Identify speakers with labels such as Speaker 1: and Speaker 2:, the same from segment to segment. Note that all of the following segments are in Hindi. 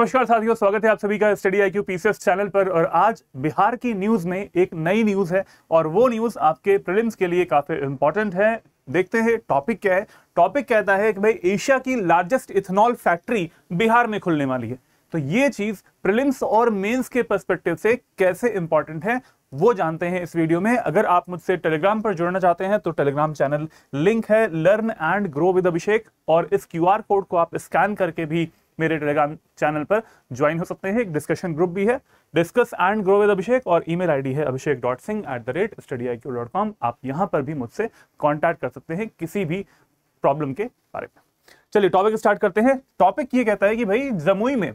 Speaker 1: नमस्कार साथियों, स्वागत है आप सभी का study I Q PCS channel पर। और आज बिहार की न्यूज़ में एक नई न्यूज़ है और वो न्यूज़ आपके प्रीलिम्स के लिए काफ़ी इंपॉर्टेंट है। देखते हैं टॉपिक क्या है। टॉपिक कहता है कि भाई एशिया की लार्जेस्ट इथेनॉल फैक्ट्री बिहार में खुलने वाली है। तो ये चीज़ प्रिलिम्स और मेंस के पर्सपेक्टिव से कैसे इंपॉर्टेंट है, वो जानते हैं इस वीडियो में। अगर आप मुझसे टेलीग्राम पर जुड़ना चाहते हैं तो टेलीग्राम चैनल लिंक है। Learn and grow with Abhishek और इस क्यूआर कोड को आप स्कैन करके भी मेरे टेलीग्राम चैनल पर ज्वाइन हो सकते हैं। एक डिस्कशन ग्रुप भी है। Discuss and grow with Abhishek और ईमेल आईडी है Abhishek dot Singh at the rate study I Q dot com आप यहाँ पर भी मुझसे कॉन्टैक्ट कर सकते हैं किसी भी प्रॉब्लम के बारे में। चलिए टॉपिक स्टार्ट करते हैं। टॉपिक ये कहता है कि भाई, जमुई में,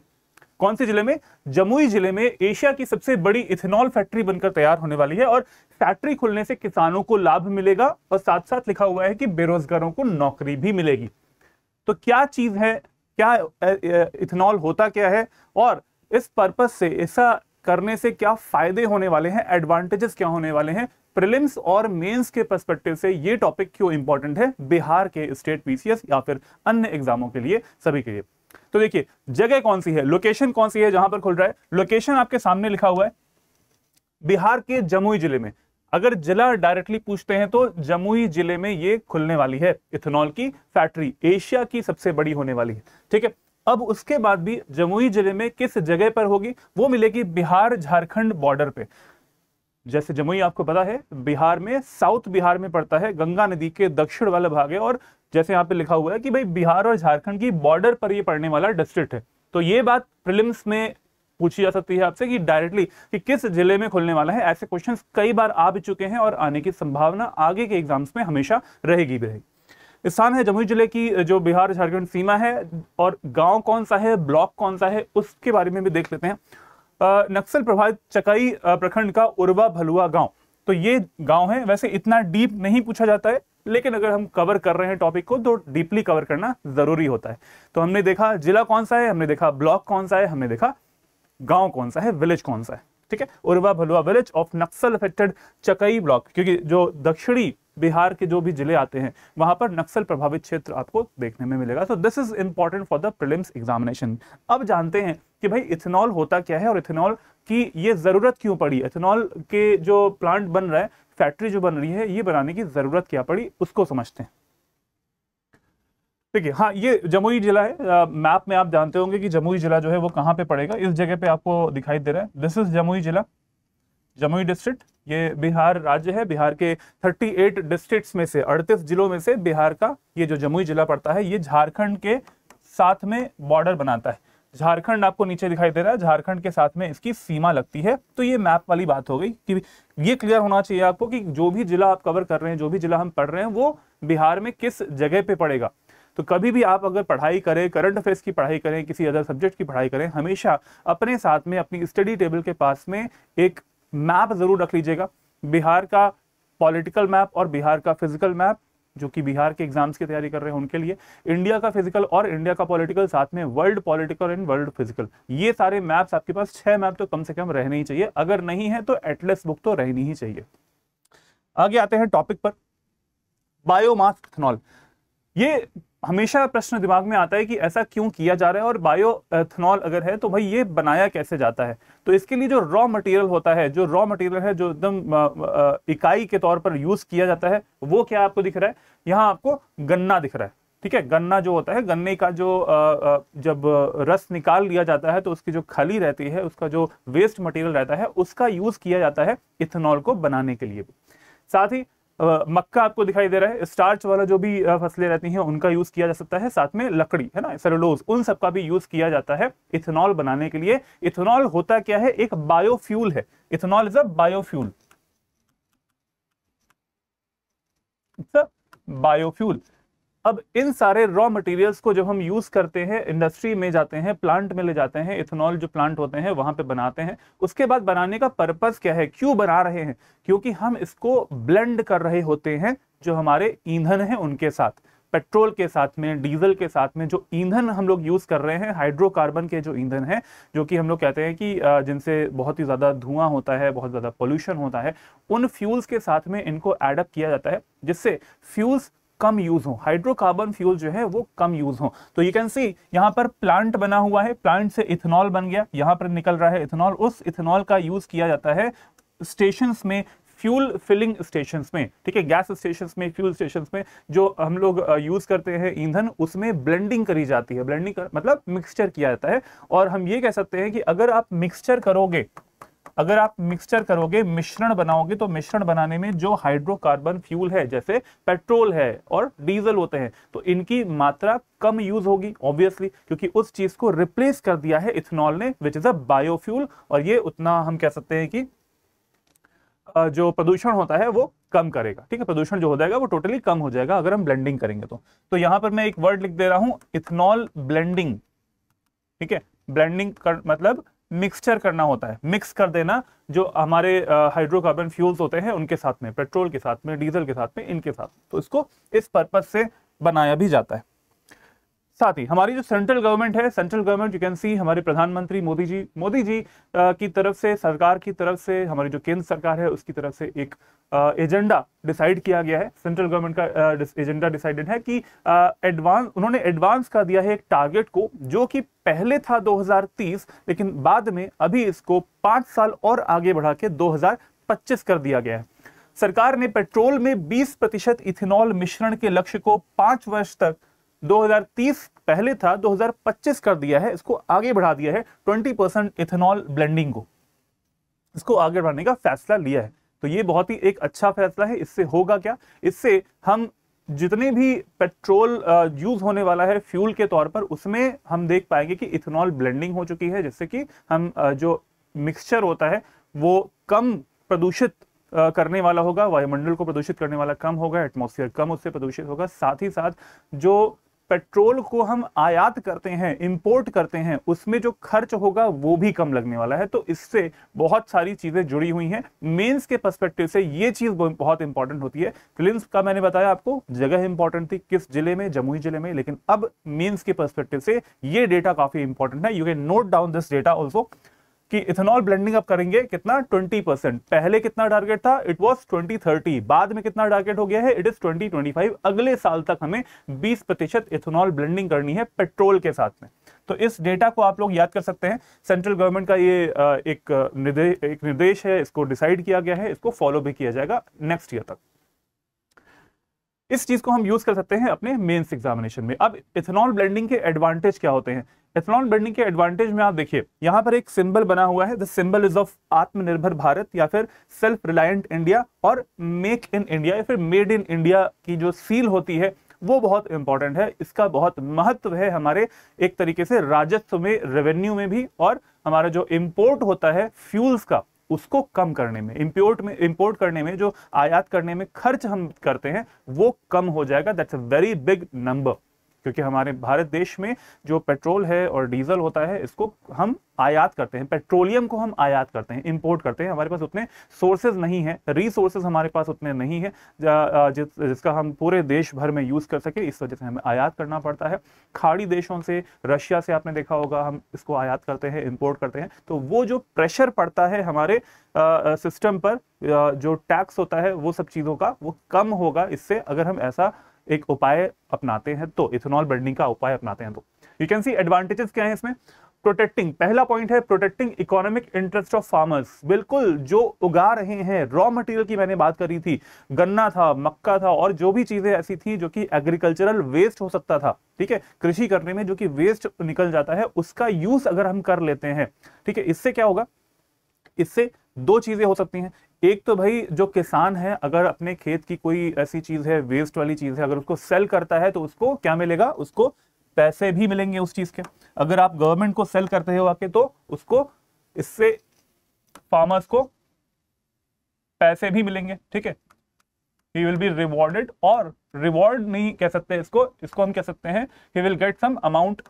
Speaker 1: कौन से ज़िले में? जमुई ज़िले में एशिया की सबसे बड़ी इथेनॉल फैक्ट्री बनकर तैयार होने वाली है और फैक्ट्री खुलने से किसानों को लाभ मिलेगा और साथ साथ लिखा हुआ है कि बेरोजगारों को नौकरी भी मिलेगी। तो क्या चीज़ है क्या इथेनॉल होता क्या है? और इस पर्पज से, ऐसा करने से क्या फ़ायदे होने वाले हैं? एडवांटेजेस क्या होने वाले हैं? प्रीलिम्स और मेंस के पर्सपेक्टिव से ये टॉपिक क्यों इंपॉर्टेंट है? बिहार के स्टेट पीसीएस या फिर अन्य एग्जामों के लिए सभी के लिए। तो देखिए, जगह कौन सी है? लोकेशन कौन सी है जहाँ पर खुल रहा है? लोकेशन आपके सामने लिखा हुआ है। बिहार के जमुई ज़िले में। अगर जिला डायरेक्टली पूछते हैं तो जमुई ज़िले में ये खुलने वाली है। इथेनॉल की फैक्ट्री एशिया की सबसे बड़ी होने वाली है। ठीक है, अब उसके बाद भी जमुई ज़िले में किस जगह पर होगी? वो मिलेगी बिहार झारखंड बॉर्डर पे। जैसे जमुई आपको पता है, बिहार में साउथ बिहार में पड़ता है, गंगा नदी के दक्षिण वाला भाग है और जैसे यहाँ पे लिखा हुआ है कि भाई बिहार और झारखंड की बॉर्डर पर ये पड़ने वाला डिस्ट्रिक्ट है। तो ये बात प्रिलिम्स में पूछी जा सकती है आपसे कि डायरेक्टली कि किस ज़िले में खुलने वाला है? ऐसे क्वेश्चंस कई बार आ भी चुके हैं और आने की संभावना आगे के एग्ज़ाम्स में हमेशा रहेगी भी रहेगी। स्थान है जमुई ज़िले की, जो बिहार झारखंड सीमा है और गाँव कौन सा है, ब्लॉक कौन सा है, उसके बारे में भी देख लेते हैं। नक्सल प्रभावित चकाई प्रखंड का उर्वा भलुआ गाँव। तो ये गाँव है, वैसे इतना डीप नहीं पूछा जाता है, लेकिन अगर हम कवर कर रहे हैं टॉपिक को तो डीपली कवर करना ज़रूरी होता है। तो हमने देखा जिला कौन सा है, हमने देखा ब्लॉक कौन सा है, हमने देखा गाँव कौन सा है? विलेज कौन सा है? ठीक है? Urwa Bhalua village of Naxal affected Chakai block क्योंकि जो दक्षिणी बिहार के जो भी ज़िले आते हैं, वहाँ पर नक्सल प्रभावित क्षेत्र आपको देखने में मिलेगा। तो this is important for the prelims examination अब जानते हैं कि भाई इथेनॉल होता क्या है और इथेनॉल की ये ज़रूरत क्यों पड़ी? इथेनॉल के जो प्लांट बन रहा है फैक्ट्री जो बन रही है, ये बनाने की ज़रूरत क्या पड़ी? उसको समझते हैं। देखिए हाँ ये जमुई जिला है। आ, मैप में आप जानते होंगे कि जमुई जिला जो है वो कहाँ पे पड़ेगा। इस जगह पे आपको दिखाई दे रहा है। दिस इज़ जमुई जिला। जमुई डिस्ट्रिक्ट ये बिहार राज्य है। बिहार के 38 डिस्ट्रिक्ट्स में से 38 जिलों में से बिहार का ये जो जमुई जिला पड़ता है ये झारखंड के साथ में बॉर्डर बनाता है। झारखंड आपको नीचे दिखाई दे रहा है। झारखंड के साथ में इसकी सीमा लगती है। तो ये मैप वाली बात हो गई कि ये क्लियर होना चाहिए आपको कि जो भी जिला आप कवर कर रहे हैं जो भी जिला हम पढ़ रहे हैं वो बिहार में किस जगह पे पड़ेगा। तो कभी भी आप अगर पढ़ाई करें करंट अफेयर्स की पढ़ाई करें, किसी अदर सब्जेक्ट की पढ़ाई करें, हमेशा अपने साथ में, अपनी स्टडी टेबल के पास में एक मैप ज़रूर रख लीजिएगा। बिहार का पॉलिटिकल मैप और बिहार का फ़िज़िकल मैप जो कि बिहार के एग्ज़ाम्स की तैयारी कर रहे हैं उनके लिए इंडिया का फ़िज़िकल और इंडिया का पॉलिटिकल साथ में world political and world physical ये सारे मैप्स आपके पास, छह मैप तो कम से कम रहने ही चाहिए। अगर नहीं है तो एटलेस बुक तो रहनी ही चाहिए। आगे आते हैं टॉपिक पर। बायोमास इथेनॉल ये हमेशा प्रश्न दिमाग में आता है कि ऐसा क्यों किया जा रहा है और बायो एथनॉल अगर है तो भाई ये बनाया कैसे जाता है? तो इसके लिए जो रॉ मटेरियल होता है, जो रॉ मटेरियल है, जो एकदम इकाई के तौर पर यूज़ किया जाता है, वो क्या आपको दिख रहा है? यहाँ आपको गन्ना दिख रहा है, ठीक है? गन्ना जो होता है, गन्ने का जो जब रस निकाल लिया जाता है तो उसकी जो खली रहती है, उसका जो वेस्ट मटेरियल रहता है, उसका यूज़ किया जाता है इथेनॉल को बनाने के लिए साथ ही मक्का आपको दिखाई दे रहा है। स्टार्च वाला जो भी फ़सलें रहती हैं, उनका यूज़ किया जा सकता है। साथ में लकड़ी, है ना? सरलोज उन सब का भी यूज़ किया जाता है इथेनॉल बनाने के लिए। इथेनॉल होता क्या है? एक बायोफ्यूल है। Ethanol is a biofuel. Biofuel. अब इन सारे रॉ मटेरियल्स को जब हम यूज़ करते हैं इंडस्ट्री में जाते हैं प्लांट में ले जाते हैं इथेनॉल जो प्लांट होते हैं, वहाँ पे बनाते हैं, उसके बाद बनाने का पर्पज क्या है? क्यों बना रहे हैं? क्योंकि हम इसको ब्लेंड कर रहे होते हैं, जो हमारे ईंधन है उनके साथ। पेट्रोल के साथ में, डीजल के साथ में जो ईंधन हम लोग यूज़ कर रहे हैं हाइड्रोकार्बन के जो ईंधन है, जो कि हम लोग कहते हैं कि जिनसे बहुत ही ज़्यादा धुआँ होता है, बहुत ज़्यादा पोल्यूशन होता है, उन फ्यूल्स के साथ में इनको एडअप किया जाता है, जिससे फ्यूल्स कम यूज़ हो। हाइड्रोकार्बन फ्यूल जो है वो कम यूज़ हो। तो यू कैन सी यहाँ पर प्लांट बना हुआ है। प्लांट से इथेनॉल बन गया। यहाँ पर निकल रहा है इथेनॉल उस इथेनॉल का यूज़ किया जाता है स्टेशन में फ्यूल फिलिंग स्टेशन में। ठीक है? गैस स्टेशन में फ्यूल स्टेशन में जो हम लोग यूज़ करते हैं ईंधन उसमें ब्लेंडिंग करी जाती है। ब्लेंडिंग कर, मतलब मिक्सचर किया जाता है। और हम ये कह सकते हैं कि अगर आप मिक्सचर करोगे अगर आप मिक्सचर करोगे, मिश्रण बनाओगे तो मिश्रण बनाने में जो हाइड्रोकार्बन फ्यूल है, जैसे पेट्रोल है और डीजल होते हैं तो इनकी मात्रा कम यूज़ होगी ऑब्वियसली क्योंकि उस चीज़ को रिप्लेस कर दिया है इथेनॉल ने विच इज़ अ बायोफ्यूल और ये उतना हम कह सकते हैं कि जो प्रदूषण होता है, वो कम करेगा। ठीक है, प्रदूषण जो हो जाएगा, वो टोटली कम हो जाएगा अगर हम ब्लेंडिंग करेंगे तो। तो यहाँ पर मैं एक वर्ड लिख दे रहा हूँ इथेनॉल ब्लेंडिंग ठीक है ब्लेंडिंग कर मतलब मिक्सचर करना होता है। मिक्स कर देना जो हमारे हाइड्रोकार्बन फ्यूल्स होते हैं उनके साथ में, पेट्रोल के साथ में, डीजल के साथ में, इनके साथ। तो इसको इस पर्पज से बनाया भी जाता है। साथ ही हमारी जो सेंट्रल गवर्नमेंट है central government you can see हमारे प्रधानमंत्री मोदी जी मोदी जी आ, की तरफ़ से सरकार की तरफ़ से हमारी जो केंद्र सरकार है उसकी तरफ़ से एक एजेंडा डिसाइड किया गया है। सेंट्रल गवर्नमेंट का एजेंडा डिसाइडेड है कि एडवांस उन्होंने एडवांस का दिया है एक टारगेट को जो कि पहले था 2030 लेकिन बाद में अभी इसको पाँच साल और आगे बढ़ा के 2025 कर दिया गया है। सरकार ने पेट्रोल में 20 प्रतिशत इथेनॉल मिश्रण के लक्ष्य को पाँच वर्ष तक 2030 पहले था 2025 कर दिया है, इसको आगे बढ़ा दिया है 20 परसेंट इथेनॉल ब्लेंडिंग को। इसको आगे बढ़ाने का फैसला लिया है। तो ये बहुत ही एक अच्छा फैसला है, इससे होगा क्या? इससे हम जितने भी पेट्रोल यूज़ होने वाला है फ्यूल के तौर पर, उसमें हम देख पाएँगे कि इथेनॉल ब्लेंडिंग हो चुकी है, जिससे कि हम जो मिक्सचर होता है, वो कम प्रदूषित करने वाला होगा, वायुमंडल को प्रदूषित करने वाला कम होगा, एटमोसफियर कम उससे प्रदूषित होगा। साथ ही साथ जो पेट्रोल को हम आयात करते हैं, इंपोर्ट करते हैं, उसमें जो खर्च होगा वो भी कम लगने वाला है। तो इससे बहुत सारी चीज़ें जुड़ी हुई हैं। मेंस के पर्सपेक्टिव से ये चीज़ बहुत इंपॉर्टेंट होती है। फिल्म्स का मैंने बताया आपको, जगह इंपॉर्टेंट थी किस ज़िले में, जमुई ज़िले में, लेकिन अब मेन्स के पर्सपेक्टिव से ये डेटा काफ़ी इंपॉर्टेंट है। You can note down this data also कि इथेनॉल ब्लेंडिंग आप करेंगे कितना? 20 परसेंट। पहले कितना टारगेट था? इट वॉज़ 2030 बाद में कितना टारगेट हो गया है? इट इज़ 2025 अगले साल तक हमें 20 प्रतिशत इथेनॉल ब्लेंडिंग करनी है पेट्रोल के साथ में। तो इस डेटा को आप लोग याद कर सकते हैं। सेंट्रल गवर्नमेंट का ये एक निर्देश एक निर्देश है, इसको डिसाइड किया गया है, इसको फॉलो भी किया जाएगा नेक्स्ट ईयर तक। इस चीज़ को हम यूज़ कर सकते हैं अपने मेंस एग्जामिनेशन में। अब इथेनॉल ब्लेंडिंग के एडवांटेज क्या होते हैं? इथेनॉल ब्लेंडिंग के एडवांटेज में आप देखिए, यहाँ पर एक सिंबल बना हुआ है द सिंबल इज़ ऑफ़ आत्मनिर्भर भारत या फिर सेल्फ रिलायंट इंडिया और मेक इन इंडिया या फिर मेड इन इंडिया की जो सील होती है, वो बहुत इंपॉर्टेंट है। इसका बहुत महत्व है हमारे एक तरीके से राजस्व में रेवेन्यू में भी और हमारा जो इंपोर्ट होता है फ्यूल्स का उसको कम करने में इंपोर्ट में इंपोर्ट करने में, जो आयात करने में खर्च हम करते हैं, वो कम हो जाएगा। That's a very big number क्योंकि हमारे भारत देश में जो पेट्रोल है और डीजल होता है इसको हम आयात करते हैं पेट्रोलियम को हम आयात करते हैं इंपोर्ट करते हैं। हमारे पास उतने सोर्सेज नहीं है रिसोर्सेज हमारे पास उतने नहीं है जिस, जिसका हम पूरे देश भर में यूज़ कर सके इस वजह से हमें आयात करना पड़ता है। खाड़ी देशों से रशिया से आपने देखा होगा हम इसको आयात करते हैं इम्पोर्ट करते हैं। तो वो जो प्रेशर पड़ता है हमारे सिस्टम पर जो टैक्स होता है वो सब चीज़ों का वो कम होगा। इससे अगर हम ऐसा एक उपाय अपनाते हैं तो इथेनॉल ब्लेंडिंग का उपाय अपनाते हैं तो। यू कैन सी एडवांटेजेस क्या है इसमें? प्रोटेक्टिंग पहला पॉइंट है protecting economic interest of farmers बिल्कुल, जो उगा रहे हैं रॉ मटेरियल की मैंने बात करी थी, गन्ना था, मक्का था, और जो भी चीज़ें ऐसी थी जो कि एग्रीकल्चरल वेस्ट हो सकता था, ठीक है? कृषि करने में जो कि वेस्ट निकल जाता है, उसका यूज़ अगर हम कर लेते हैं, ठीक है? इससे क्या होगा? इससे दो चीज़ें हो सकती हैं। एक तो भाई जो किसान है, अगर अपने खेत की कोई ऐसी चीज़ है वेस्ट वाली चीज़ है, अगर उसको सेल करता है तो उसको क्या मिलेगा? उसको पैसे भी मिलेंगे उस चीज़ के। अगर आप गवर्नमेंट को सेल करते हो आके तो उसको, इससे फार्मर्स को पैसे भी मिलेंगे, ठीक है? ही विल बी रिवॉर्डेड और रिवॉर्ड नहीं कह सकते इसको इसको हम कह सकते हैं he will get some amount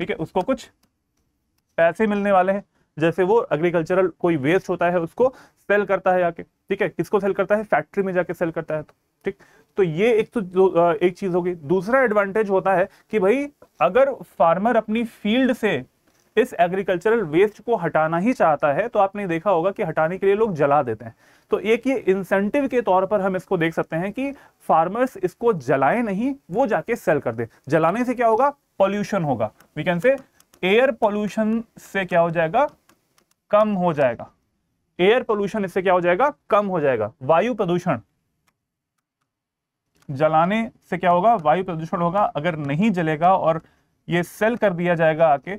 Speaker 1: ठीक है? उसको कुछ पैसे मिलने वाले हैं। जैसे वो एग्रीकल्चरल कोई वेस्ट होता है, उसको सेल करता है जाके। ठीक है? किसको सेल करता है? फैक्ट्री में जाके सेल करता है तो। ठीक? तो ये एक तो एक चीज़ होगी दूसरा एडवांटेज होता है कि भाई, अगर फार्मर अपनी फ़ील्ड से इस एग्रीकल्चरल वेस्ट को हटाना ही चाहता है तो आपने देखा होगा कि हटाने के लिए लोग जला देते हैं। तो एक ये इंसेंटिव के तौर पर हम इसको देख सकते हैं कि फार्मर्स इसको जलाए नहीं, वो जाके सेल कर दे। जलाने से क्या होगा? पॉल्यूशन होगा। We can say air pollution से क्या हो जाएगा? कम हो जाएगा। एयर पोल्यूशन इससे क्या हो जाएगा? कम हो जाएगा। वायु प्रदूषण। जलाने से क्या होगा? वायु प्रदूषण होगा। अगर नहीं जलेगा और ये सेल कर दिया जाएगा आके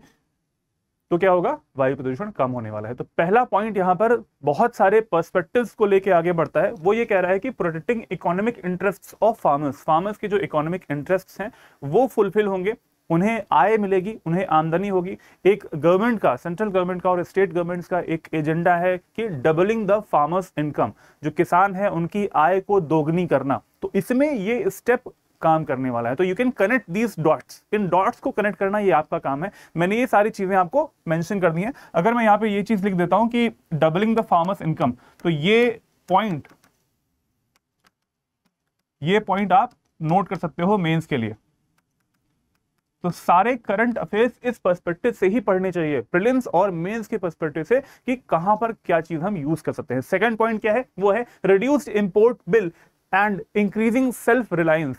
Speaker 1: तो क्या होगा? वायु प्रदूषण कम होने वाला है। तो पहला पॉइंट यहाँ पर बहुत सारे पर्सपेक्टिव्स को लेके आगे बढ़ता है। वो ये कह रहा है कि protecting economic interest of farmers farmers के जो इकोनॉमिक इंटरेस्ट हैं, वो फुलफिल होंगे। उन्हें आय मिलेगी, उन्हें आमदनी होगी। एक गवर्नमेंट का सेंट्रल गवर्नमेंट का और स्टेट गवर्नमेंट का एक एजेंडा है कि डबलिंग द फार्मर्स इनकम जो किसान है, उनकी आय को दोगुनी करना। तो इसमें ये स्टेप काम करने वाला है। तो you can connect these dots in dots को कनेक्ट करना ये आपका काम है। मैंने ये सारी चीज़ें आपको मेंशन कर दी हैं। अगर मैं यहाँ पे ये चीज़ लिख देता हूँ कि डबलिंग द फार्मर्स इनकम तो ये पॉइंट ये पॉइंट आप नोट कर सकते हो मेंस के लिए। तो सारे करंट अफेयर्स इस पर्सपेक्टिव से ही पढ़ने चाहिए। प्रिलिम्स और मेंस के पर्सपेक्टिव से कि कहाँ पर क्या चीज़ हम यूज़ कर सकते हैं। सेकंड पॉइंट क्या है? वो है reduced import bill and increasing self reliance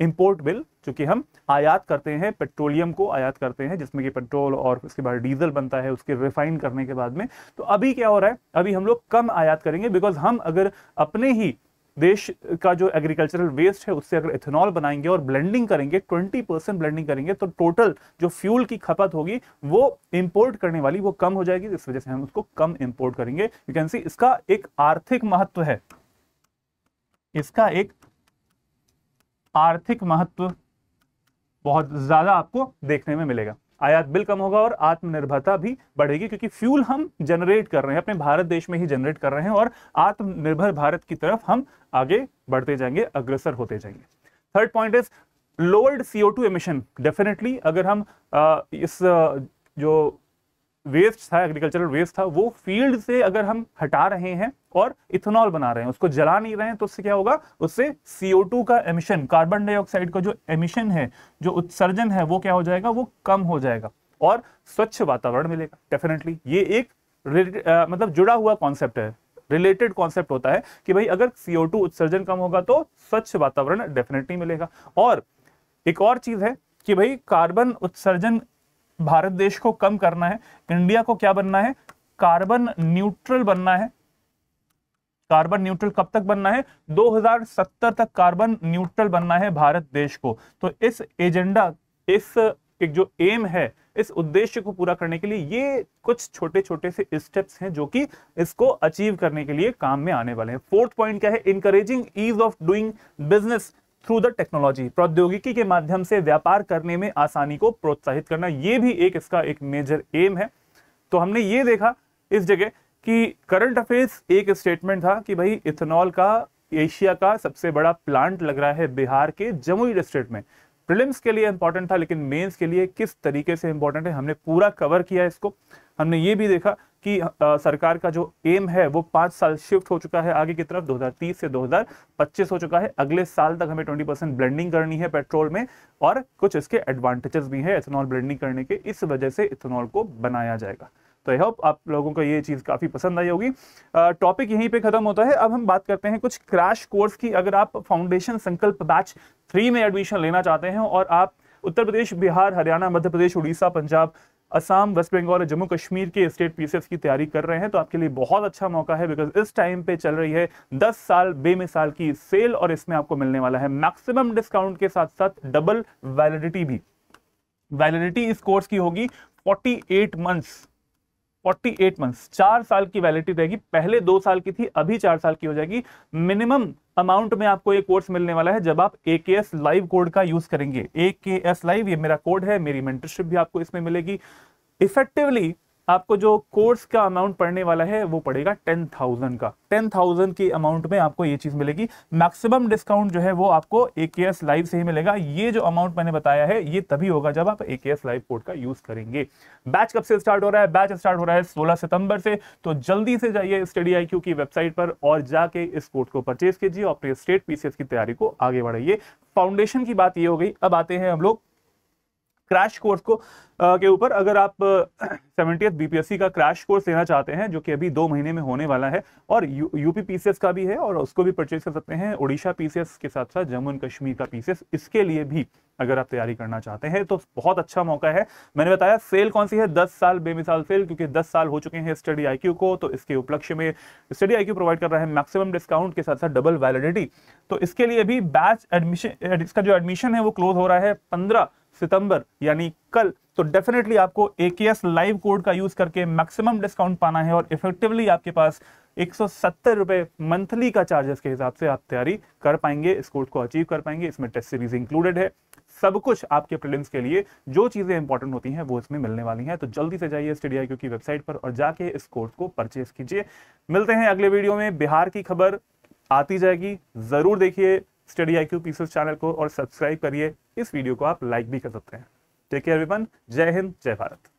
Speaker 1: import bill चूँकि हम आयात करते हैं पेट्रोलियम को आयात करते हैं, जिसमें कि पेट्रोल और उसके बाद डीजल बनता है, उसके रिफाइन करने के बाद में। तो अभी क्या हो रहा है? अभी हम लोग कम आयात करेंगे बिकॉज़ हम अगर अपने ही देश का जो एग्रीकल्चरल वेस्ट है, उससे अगर इथेनॉल बनाएँगे और ब्लेंडिंग करेंगे 20 परसेंट ब्लेंडिंग करेंगे तो टोटल जो फ्यूल की खपत होगी, वो इंपोर्ट करने वाली वो कम हो जाएगी, इस वजह से हम उसको कम इंपोर्ट करेंगे। यू कैन सी इसका एक आर्थिक महत्व है। इसका एक आर्थिक महत्व बहुत ज़्यादा आपको देखने में मिलेगा। आयात बिल कम होगा और आत्मनिर्भरता भी बढ़ेगी क्योंकि फ्यूल हम जनरेट कर रहे हैं अपने भारत देश में ही जनरेट कर रहे हैं और आत्मनिर्भर भारत की तरफ़ हम आगे बढ़ते जाएँगे अग्रसर होते जाएँगे। Third point is lowered CO two emission definitely अगर हम आ, इस जो वेस्ट था एग्रीकल्चरल वेस्ट था वो फ़ील्ड से अगर हम हटा रहे हैं और इथेनॉल बना रहे हैं उसको जला नहीं रहे हैं तो उससे क्या होगा? उससे CO2 का एमिशन कार्बन डाइऑक्साइड का जो एमिशन है जो उत्सर्जन है वो क्या हो जाएगा? वो कम हो जाएगा और स्वच्छ वातावरण मिलेगा डेफिनेटली ये एक आ, मतलब जुड़ा हुआ कॉन्सेप्ट है रिलेटेड कॉन्सेप्ट होता है कि भाई अगर CO2 उत्सर्जन कम होगा तो स्वच्छ वातावरण डेफिनेटली मिलेगा और एक और चीज़ है कि भाई कार्बन उत्सर्जन भारत देश को कम करना है, इंडिया को क्या बनना है? कार्बन न्यूट्रल बनना है। कार्बन न्यूट्रल कब तक बनना है? 2070 तक कार्बन न्यूट्रल बनना है भारत देश को। तो इस एजेंडा, इस एक जो एम है, इस उद्देश्य को पूरा करने के लिए ये कुछ छोटे छोटे से स्टेप्स हैं जो कि इसको अचीव करने के लिए काम में आने वाले हैं। फोर्थ पॉइंट क्या है? Encouraging ease of doing business through the technology प्रौद्योगिकी के माध्यम से व्यापार करने में आसानी को प्रोत्साहित करना यह भी एक इसका एक मेजर एम है। तो हमने ये देखा इस जगह कि करंट अफेयर्स एक स्टेटमेंट था कि भाई इथेनॉल का एशिया का सबसे बड़ा प्लांट लग रहा है बिहार के जमुई डिस्ट्रिक्ट में। प्रिलिम्स के लिए इंपॉर्टेंट था, लेकिन मेंस के लिए किस तरीके से इंपॉर्टेंट है, हमने पूरा कवर किया इसको। हमने ये भी देखा कि आ, सरकार का जो एम है वो पाँच साल शिफ्ट हो चुका है आगे की तरफ़ 2030 से 2025 हो चुका है। अगले साल तक हमें 20 परसेंट ब्लेंडिंग करनी है पेट्रोल में और कुछ इसके एडवांटेजेस भी है इथेनॉल ब्लेंडिंग करने के इस वजह से इथेनॉल को बनाया जाएगा। तो आई होप आप लोगों को ये चीज़ काफ़ी पसंद आई होगी। टॉपिक यहीं पे खत्म होता है। अब हम बात करते हैं कुछ क्रैश कोर्स की। अगर आप फाउंडेशन संकल्प बैच थ्री में एडमिशन लेना चाहते हैं और आप उत्तर प्रदेश बिहार हरियाणा मध्य प्रदेश उड़ीसा पंजाब असम, वेस्ट बंगाल और जम्मू कश्मीर के स्टेट पीसीएस की तैयारी कर रहे हैं तो आपके लिए बहुत अच्छा मौका है बिकॉज़ इस टाइम पे चल रही है 10 साल, बेमिसाल की सेल और इसमें आपको मिलने वाला है। मैक्सिमम डिस्काउंट के साथ साथ डबल वैलिडिटी भी। वैलिडिटी इस कोर्स की होगी 48 मंथ्स 48 मंथ चार साल की वैलिडिटी रहेगी। पहले दो साल की थी, अभी चार साल की हो जाएगी। मिनिमम अमाउंट में आपको ये कोर्स मिलने वाला है जब आप A K S live code का यूज़ करेंगे। ए के एस लाइव ये मेरा कोड है, मेरी मेंटरशिप भी आपको इसमें मिलेगी। इफेक्टिवली आपको जो कोर्स का अमाउंट पड़ने वाला है, वो पड़ेगा टेन थाउज़ेंड का। टेन थाउज़ेंड की अमाउंट में आपको ये चीज़ मिलेगी। मैक्सिमम डिस्काउंट जो है, वो आपको ए के एस लाइव से ही मिलेगा। ये जो अमाउंट मैंने बताया है, ये तभी होगा जब आप A K S live code का यूज़ करेंगे। बैच कब से स्टार्ट हो रहा है? बैच स्टार्ट हो रहा है सोलह सितंबर से। तो जल्दी से जाइए स्टडी आई की वेबसाइट पर और जाके इस कोर्स को परचेज कीजिए और अपने स्टेट पीसीएस की तैयारी को आगे बढ़ाइए। फाउंडेशन की बात ये हो गई। अब आते हैं हम लोग क्रैश कोर्स को आ, के ऊपर अगर आप सेवेंटी बीपीएससी का क्रैश कोर्स लेना चाहते हैं जो कि अभी दो महीने में होने वाला है और यू, यूपी पीसीएस का भी है और उसको भी परचेज कर सकते हैं ओडिशा पीसीएस के साथ साथ जम्मू एंड कश्मीर का पीसीएस इसके लिए भी अगर आप तैयारी करना चाहते हैं तो बहुत अच्छा मौका है। मैंने बताया सेल कौन सी है? दस साल बेमिसाल सेल क्योंकि दस साल हो चुके हैं स्टडी आईक्यू को तो इसके उपलक्ष्य में स्टडी आईक्यू प्रोवाइड कर रहा है मैक्सिमम डिस्काउंट के साथ साथ डबल वैलिडिटी। तो इसके लिए भी बैच एडमिशन इसका जो एडमिशन है वो क्लोज हो रहा है पंद्रह सितंबर, यानी कल तो डेफिनेटली आपको एकेएस लाइव कोड का यूज़ करके मैक्सिमम डिस्काउंट पाना है और इफेक्टिवली आपके पास एक सौ सत्तर रुपए मंथली का चार्जेस के हिसाब से आप तैयारी कर पाएँगे, इस कोर्स को अचीव कर पाएँगे, इसमें टेस्ट सीरीज़ इंक्लूडेड है। सब कुछ आपके प्रिलिम्स के लिए, जो चीज़ें इंपॉर्टेंट होती हैं, वो इसमें मिलने वाली हैं। तो जल्दी से जाइए स्टडी आई की वेबसाइट पर और जाके इस कोर्स को परचेज कीजिए। मिलते हैं अगले वीडियो में, बिहार की खबर आती जाएगी, ज़रूर देखिए। Study I Q PCS channel को और सब्सक्राइब करिए। इस वीडियो को आप लाइक भी कर सकते हैं। Take care everyone. जय हिंद, जय भारत।